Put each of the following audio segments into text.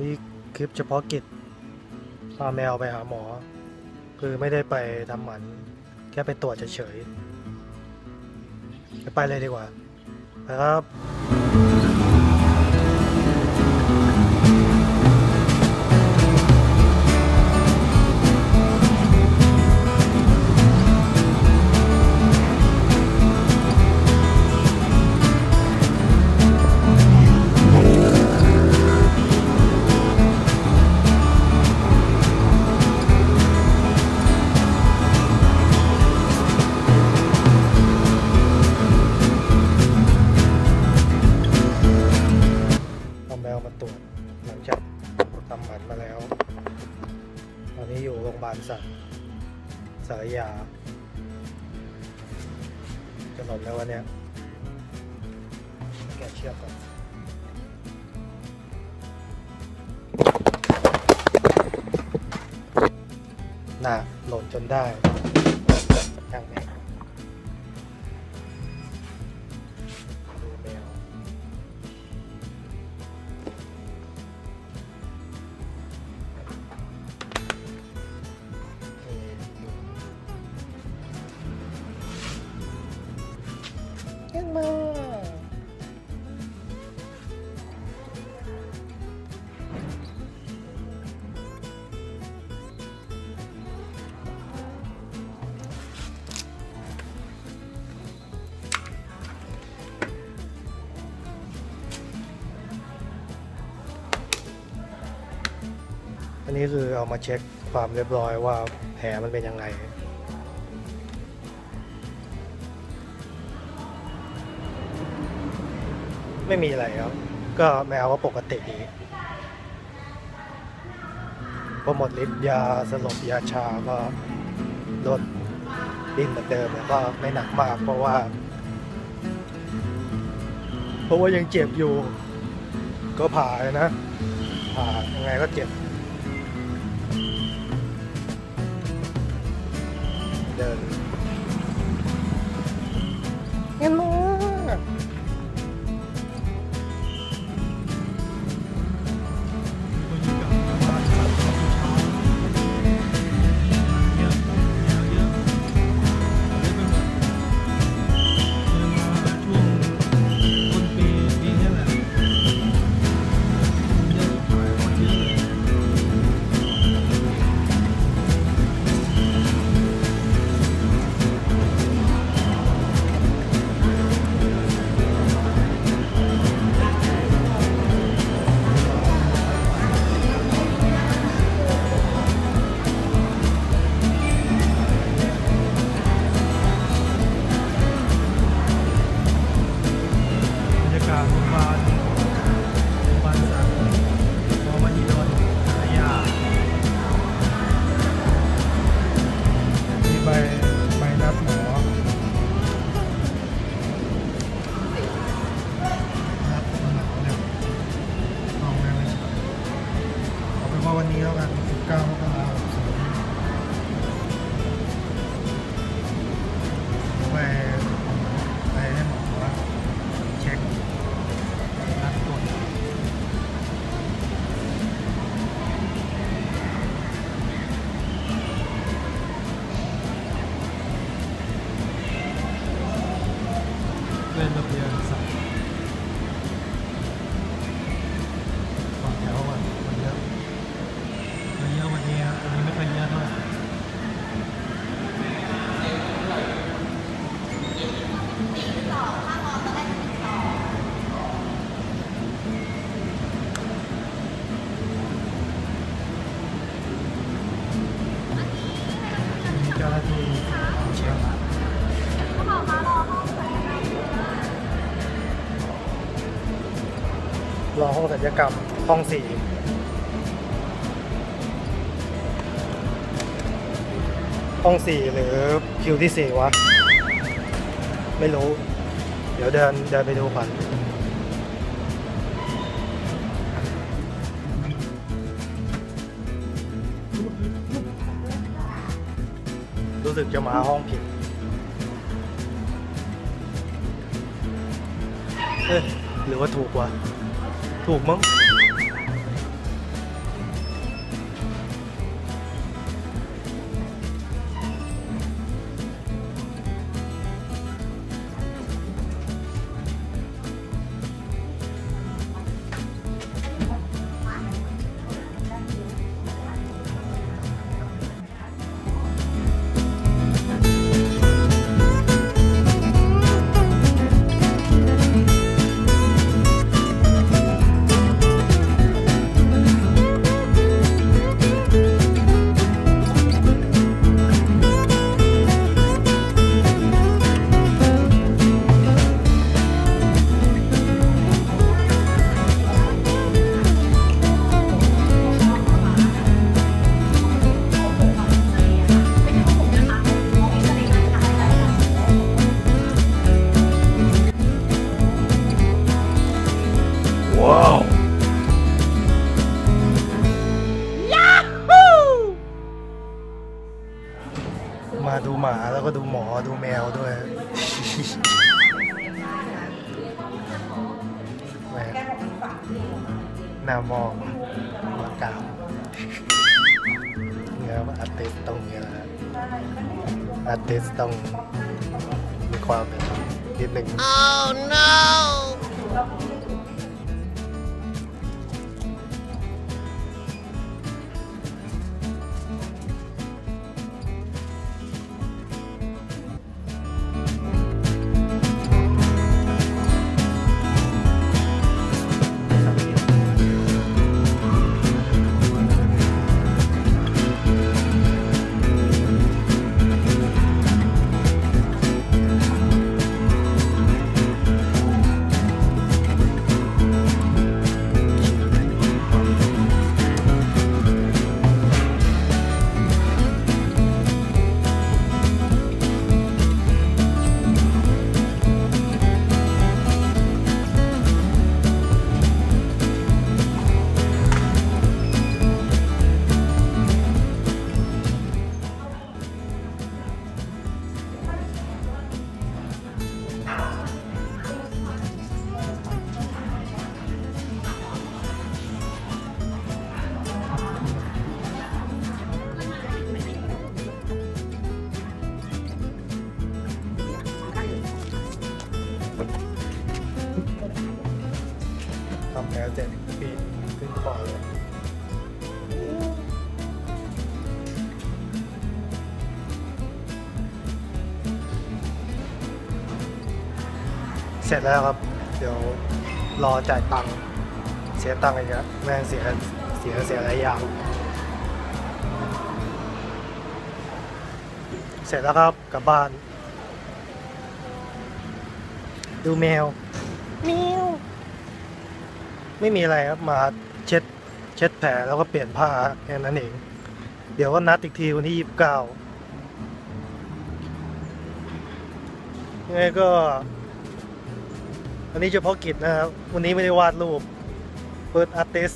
นี่คลิปเฉพาะกิจพาแมวไปหาหมอ คือไม่ได้ไปทำหมัน แค่ไปตรวจเฉยๆไปเลยดีกว่าไปครับำหมันมาแล้ว ตอนนี้อยู่โรงพยาบาลสัตว์สารยาจะหลบแล้ววันเนี้ยแกเชือกก่อนน่ะหล่นจนได้ช่าง ยังมาอันนี้คือเอามาเช็คความเรียบร้อยว่าแผลมันเป็นยังไง ไม่มีอะไรครับ ก็แมวก็ปกติดีพอหมดฤทธิ์ยาสลบยาชาก็ลดดิ้นเหมือนเดิมแต่ก็ไม่หนักมากเพราะว่า เพราะว่ายังเจ็บอยู่ ก็ผ่าเลยนะผ่ายังไงก็เจ็บ เดินเงี้ยม รอห้องศัลยกรรมห้องสี่ห้องสี่หรือคิวที่สี่วะ ไม่รู้ เดี๋ยวเดินเดินไปดูก่อนรู้สึกจะมาห้องผิดเอ้ยหรือว่าถูกวะ ถูกมั้ง หน้ามองมากราบเงี้ยว่าอาร์ติสต้องเงี้ยนะฮะอาร์ติสต้องมีความเป็นนิดหนึ่ง Oh no! แล้วเจ็ดปีนขึ้นคอเลยเสร็จแล้วครับ เดี๋ยวรอจ่ายตังค์เสียตังค์อีกแล้วแม่งเสียเสียเสียหลายอย่างเสร็จแล้วครับกลับบ้าน ดูแมวแมว ไม่มีอะไรครับมาเช็ดเช็ดแผลแล้วก็เปลี่ยนผ้าแค่นั้นเอง เดี๋ยวก็นัดอีกทีวันที่ยี่สิบเก้ายังไงก็อันนี้เฉพาะกิจนะครับ วันนี้ไม่ได้วาดรูป Purd Artist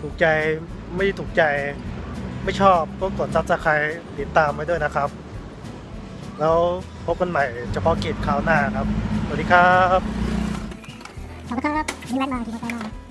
ถูกใจไม่ถูกใจไม่ชอบก็กด subscribe ติดตามไว้ด้วยนะครับ แล้วพบกันใหม่เฉพาะกิจคราวหน้าครับ สวัสดีครับ ขอบคุณครับนี่แว